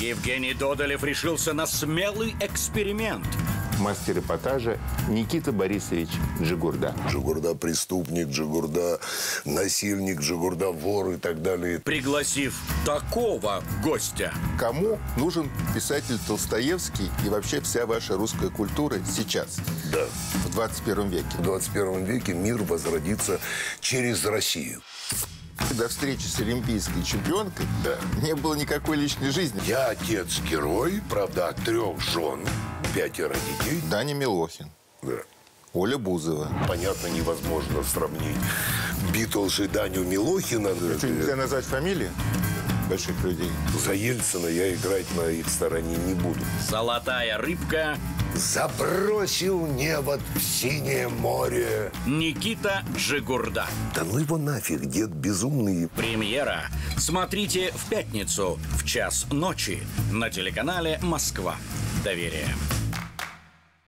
Евгений Додолев решился на смелый эксперимент. Мастер эпатажа Никита Борисович Джигурда. Джигурда преступник, Джигурда насильник, Джигурда вор и так далее. Пригласив такого гостя. Кому нужен писатель Толстоевский и вообще вся ваша русская культура сейчас, Да. в 21 веке? В 21 веке мир возродится через Россию. До встречи с олимпийской чемпионкой Да. не было никакой личной жизни. Я отец-герой, правда, от трех жен, пятеро детей. Даня Милохин, Да. Оля Бузова. Понятно, невозможно сравнить Битлз и Даню Милохина. Что, нельзя назвать фамилии больших людей? За Ельцина я играть на их стороне не буду. Золотая рыбка Забросил небо в синее море. Никита Джигурда. Да ну его нафиг, дед безумный. Премьера. Смотрите в пятницу в час ночи на телеканале «Москва». Доверие.